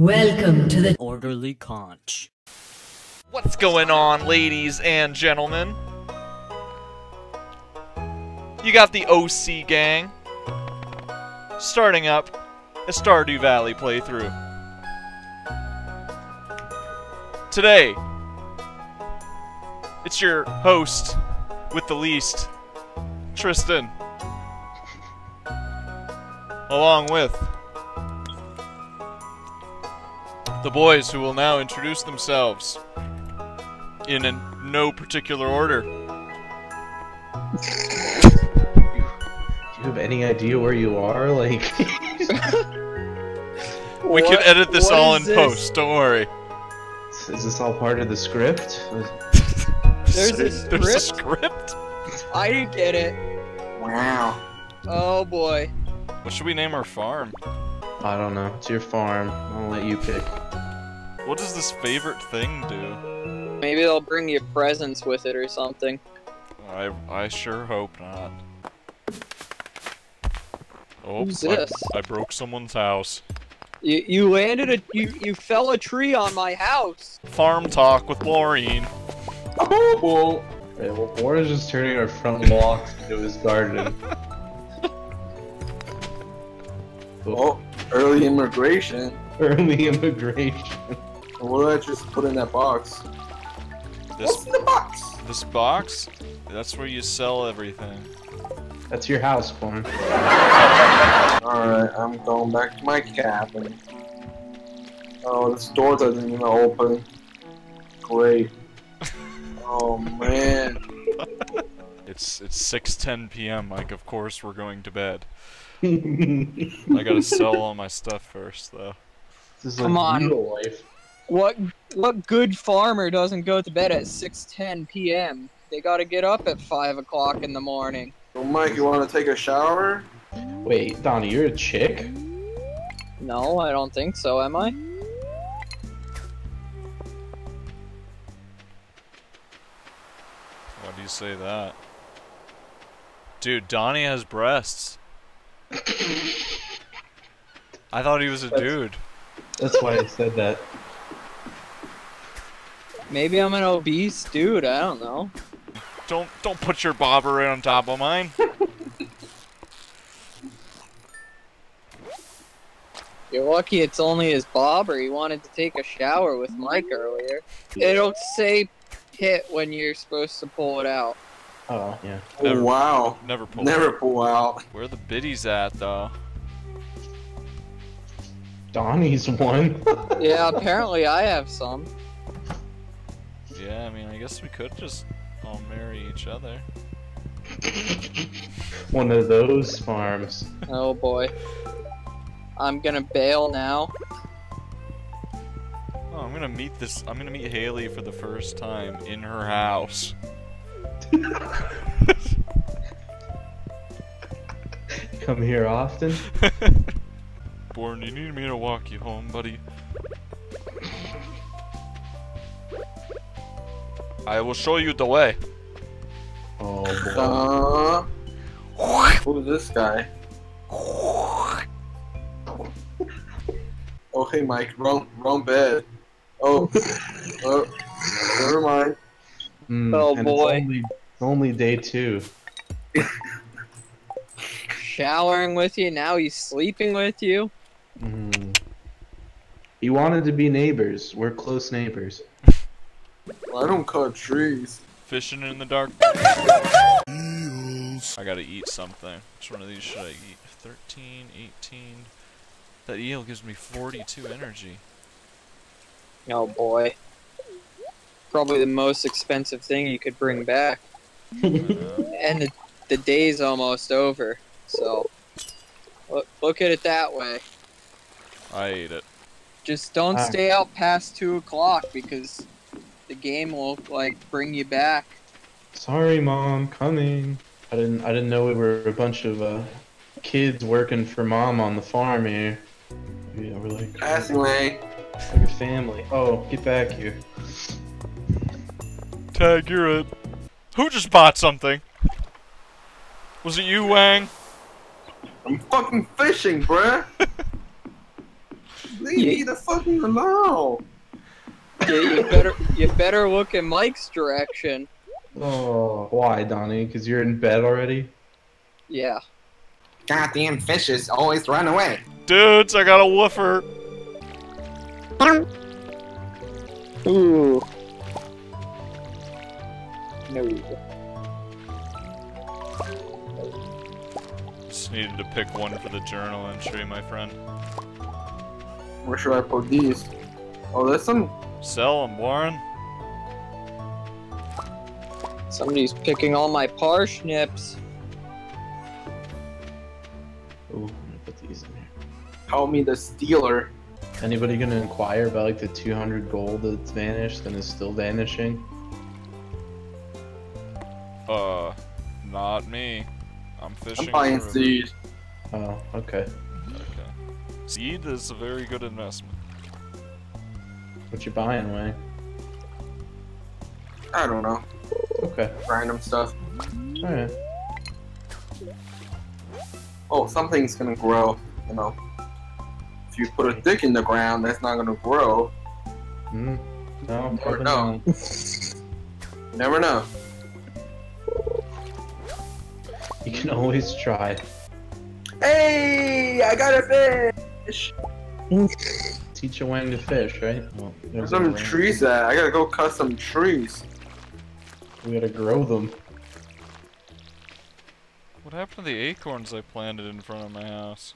Welcome to the Orderly conch. What's going on, ladies and gentlemen? You got the OC gang starting up a Stardew Valley playthrough. Today, it's your host with the least, Tristan, along with the boys who will now introduce themselves in a no particular order. Do you have any idea where you are? Like, We can edit this what all in this? post, don't worry. is this all part of the script? There's a There's a script? script? I didn't get it. Wow. Oh boy. What should we name our farm? I don't know. It's your farm. I'll let you pick. What does this favorite thing do? Maybe they'll bring you presents with it or something. I I sure hope not. Oh, Who's I- this? I, broke someone's house. You you landed a you you fell a tree on my house. Farm talk with Boren. Oh, well, Okay, well, Warren's just turning our front walks into his garden. Oh. oh, early immigration. Early immigration. What did I just put in that box? This What's in the box? this box, that's where you sell everything. That's your house, Warren. Alright, I'm going back to my cabin. Oh, this door doesn't even open. Great. Oh man. It's it's 6:10 p.m. Like of course we're going to bed. I gotta sell all my stuff first though. is Come like on. real life. What what good farmer doesn't go to bed at 6:10 p.m. They gotta get up at five o'clock in the morning. So Mike, you want to take a shower? Wait, Donnie, you're a chick? No, I don't think so. Am I? Why do you say that? Dude, Donnie has breasts. I thought he was a That's- dude. That's why I said that. Maybe I'm an obese dude. I don't know. Don't don't put your bobber right on top of mine. You're lucky it's only his bobber. He wanted to take a shower with Mike earlier. It'll say hit when you're supposed to pull it out. Oh, yeah. Oh, never- Oh, wow. Never pull. Never pull out. Where the biddies at though? Donnie's one. Yeah, apparently I have some. Yeah, I mean, I guess we could just all marry each other. one of those farms. Oh boy. I'm gonna bail now. Oh, I'm gonna meet this. I'm gonna meet Haley for the first time in her house. Come here often. Boren, you need me to walk you home, buddy. I will show you the way. Oh, boy. Uh, who is this guy? Oh, hey, Mike. Wrong, wrong bed. Oh, oh, never mind. Mm, Oh, boy. It's only, it's only day two. Showering with you, now he's sleeping with you. Mm. He wanted to be neighbors. We're close neighbors. I don't cut trees. Fishing in the dark. I gotta eat something. Which one of these should I eat? 13, 18. That eel gives me 42 energy. Oh boy. Probably the most expensive thing you could bring back. And the, the day's almost over, so look, look at it that way. I ate it. Just don't stay out past two o'clock because the game will like bring you back. Sorry, mom. Coming. I didn't. I didn't know we were a bunch of uh, kids working for mom on the farm here. Yeah, we're like, Passing lane. like a family. Oh, get back here. Tag, you're it. Who just bought something? Was it you, Wang? I'm fucking fishing, bruh. Leave me the fucking alone. Yeah, you better you better look in Mike's direction. Oh, why, Donnie? Because you're in bed already? Yeah. Goddamn fishes always run away. Dudes, I got a woofer. Ooh. No. Just needed to pick one for the journal entry, my friend. Where should I put these? Oh, there's some. Sell 'em, Warren. Somebody's picking all my parsnips. Ooh, I'm gonna put these in here. Help me, the stealer. Anybody gonna inquire about like the 200 gold that's vanished and is still vanishing? Uh, not me. I'm fishing. I'm buying for a- seed. Oh, okay. Okay. Seed is a very good investment. What you buying, Wayne? I don't know. Okay. Random stuff. Alright. Oh, something's gonna grow. You know. If you put a dick in the ground, that's not gonna grow. Mm. No, Never probably know. Never know. You can always try. Hey, I got a fish. Teach a Wang to fish, right? Well, there's some trees at? I gotta go cut some trees. We gotta grow them. What happened to the acorns I planted in front of my house?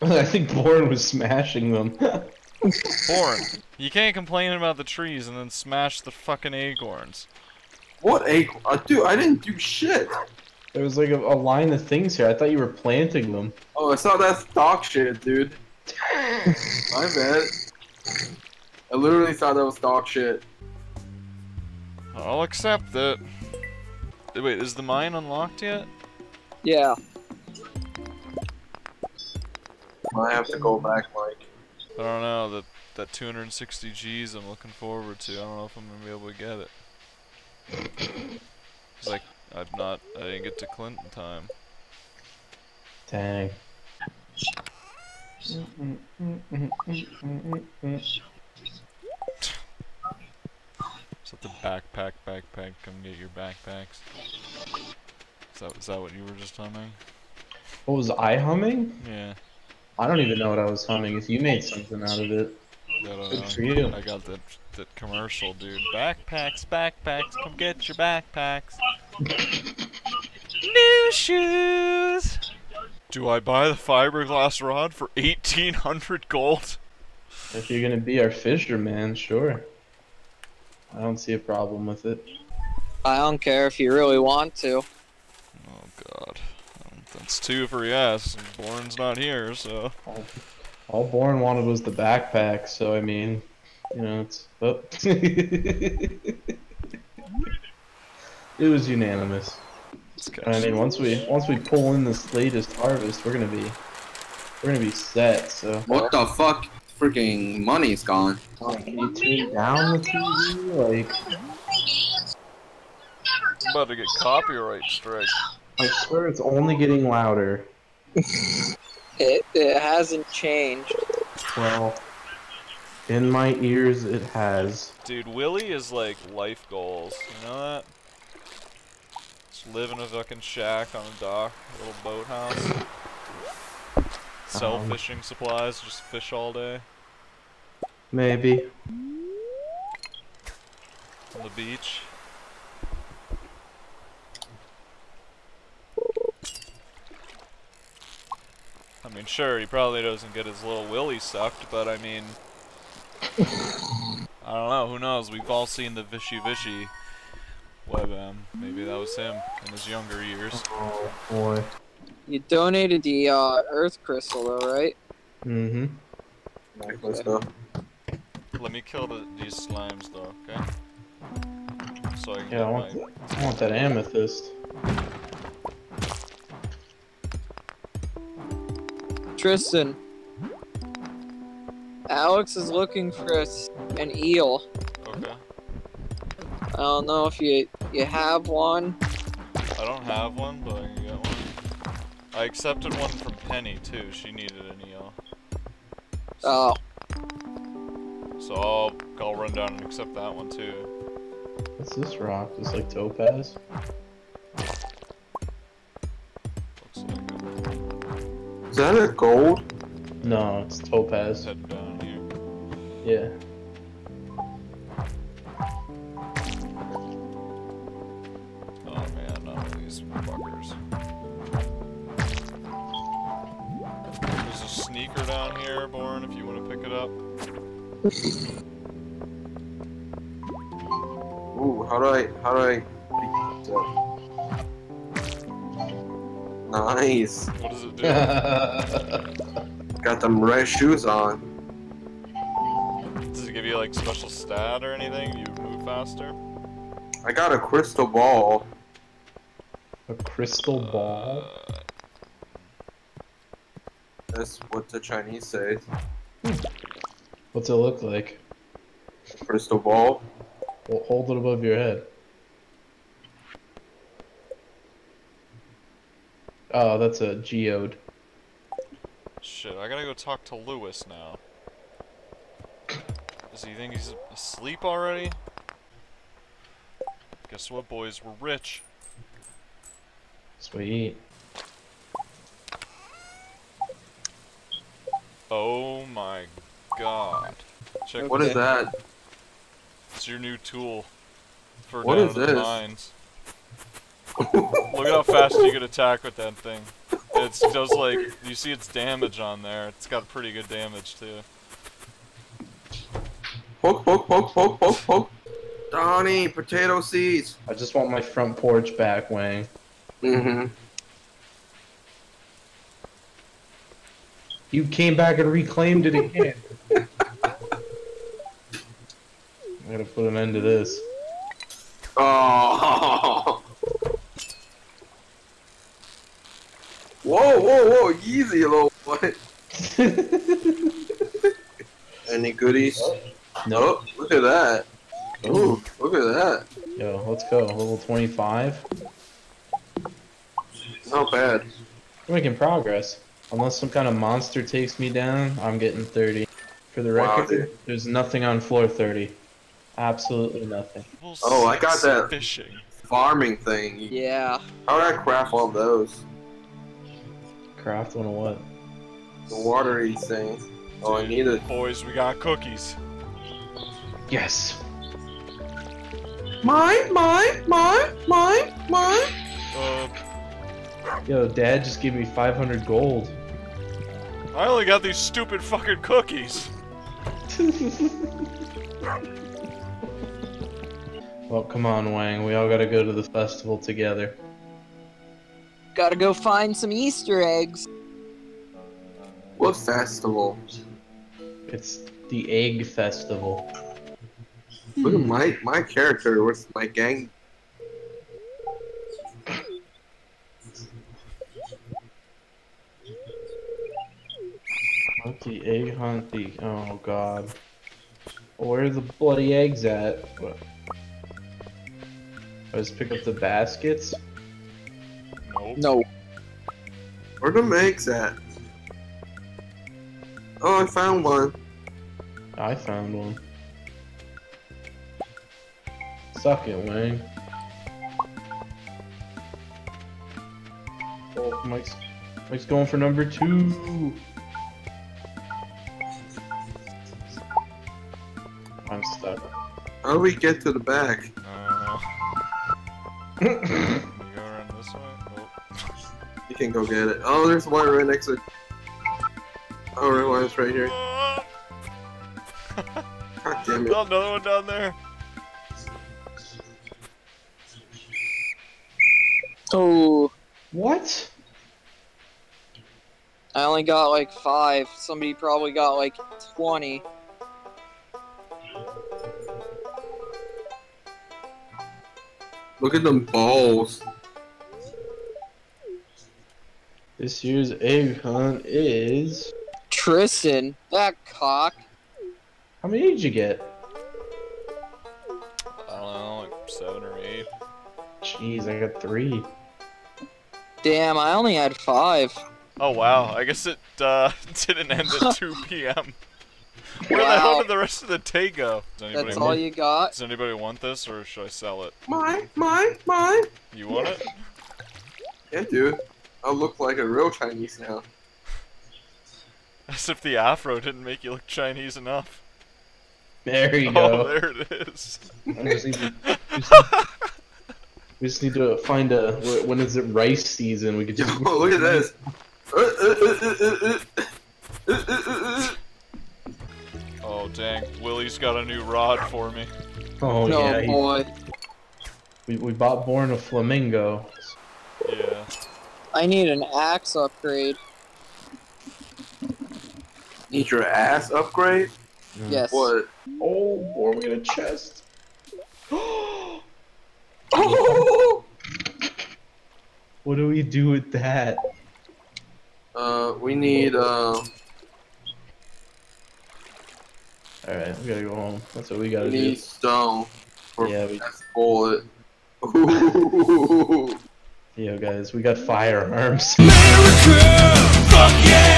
I think Boren was smashing them. Boren, you can't complain about the trees and then smash the fucking acorns. What acorn? Uh, dude, I didn't do shit. There was like a, a line of things here. I thought you were planting them. Oh, it's not that stock shit, dude. My bad. I literally thought that was dog shit. I'll accept it. Wait, is the mine unlocked yet? Yeah. I have to go back, Mike. I don't know, that, that 260 G's I'm looking forward to. I don't know if I'm gonna be able to get it. It's like, I've not, I didn't get to Clint in time. Dang. Is that the backpack, backpack, come get your backpacks? Is that, is that what you were just humming? What was I humming? Yeah, I don't even know what I was humming. If you made something out of it, I don't uh, good for you. I got that, that commercial, dude. Backpacks, backpacks, come get your backpacks. New shoes! Do I buy the fiberglass rod for 1800 gold? If you're gonna be our fisherman, sure. I don't see a problem with it. I don't care if you really want to. Oh god. Um, That's two for yes. and Boren's not here, so. All Boren wanted was the backpack, so I mean, you know, it's. Oh. it was unanimous. And I mean, once we once we pull in this latest harvest, we're gonna be we're gonna be set. So. What the fuck? Freaking money's gone. Can you turn down the TV? Like, I'm about to get copyright strike. I swear it's only getting louder. It it hasn't changed. Well, in my ears, it has. Dude, Willy is like life goals. You know that? Just live in a fucking shack on a dock, a little boathouse. Sell Um. fishing supplies, just fish all day Maybe. on the beach. I mean, sure, he probably doesn't get his little Willie sucked, but I mean, I don't know. Who knows? We've all seen the Vishy Vishy webm. Maybe that was him in his younger years. Oh boy. You donated the uh, Earth Crystal, though, right? Mm-hmm. Let's. Let me kill the, these slimes, though. Okay. So I can Yeah, I want, my. I want that amethyst. Tristan. Alex is looking for a s an eel. Okay. I don't know if you you have one. I don't have one, but I can get one. I accepted one from Penny too. She needed an eel. Oh, So I'll I'll run down and accept that one too. What's this rock? It's like topaz? Looks like it. Is that a gold? No, it's topaz. head down here. Yeah. Up. Ooh, how do I, how do I... Nice. What does it do? Got them red shoes on. does it give you like special stat or anything? You move faster? I got a crystal ball. A crystal ball? Uh, That's what the Chinese say. What's it look like? Crystal ball. Well, hold it above your head. Oh, that's a geode. shit, I gotta go talk to Lewis now. Does he think he's asleep already? Guess what, boys? We're rich. Sweet. Oh my god. Check What this that? It's your new tool for What down is the this? mines. Look at how fast you can attack with that thing. It does like you see its damage on there. It's got pretty good damage too. Poke, poke, poke, poke, poke, poke. Donnie, potato seeds. I just want my front porch back, Wang. Mm-hmm. You came back and reclaimed it again. I gotta put an end to this. Oh. Whoa, whoa, whoa, easy, little boy. Any goodies? Nope. Oh, look at that. Ooh, look at that. Yo, let's go. Level 25. Not bad. We're making progress. Unless some kind of monster takes me down, I'm getting 30. For the Wow, record, dude. there's nothing on floor 30. Absolutely nothing. Level Oh, I got that. Fishing. Farming thing. yeah. How did I craft all those? Craft one of what? The watery things. Oh, I need it. Boys, we got cookies. Yes! Mine, mine, mine, mine, mine. Uh, Yo, dad just gave me 500 gold. I only got these stupid fucking cookies. well, come on, Wang. We all gotta go to the festival together. Gotta go find some Easter eggs. What festival? It's the Egg Festival. Look at my my character with my gang. Hunt the egg the. Oh god. Where are the bloody eggs at? What? I just pick up the baskets? Nope. No. Where the eggs at? Oh, I found one. I found one. Suck it, Wayne. Oh, Mike's, Mike's going for number two. Stuck. How do we get to the back? Uh, we go around this way? Nope. You can go get it. Oh, there's one right next to it. Oh, right one is right here. God damn it. Oh, another one down there. Oh, What? I only got like five. Somebody probably got like 20. Look at them balls. This year's egg hunt is. Tristan, that cock. How many did you get? I don't know, like seven or eight. Jeez, I got three. Damn, I only had five. Oh wow, I guess it uh, didn't end at 2 p.m. Where the hell did the rest of the day go? Does anybody, That's all you got? does anybody want this, or should I sell it? Mine, mine, mine. You want it? Yeah, dude. I look like a real Chinese now. As if the afro didn't make you look Chinese enough. There you Oh, go. there it is. Just need to- we just need- we just need to find a when is it rice season? We could Yo, just look at this. Uh, uh, uh, dang, Willy's got a new rod for me. Oh no yeah, he- boy. we we bought Boren a Flamingo. Yeah. I need an axe upgrade. Need your ass upgrade? Yes. What? Oh, Boren, we got a chest. Oh! What do we do with that? Uh, we need, uh, All right, we gotta go home. That's what we we gotta need do. stone for Yeah, we, that bullet. Ooh. yeah, guys, we got firearms. America, fuck yeah!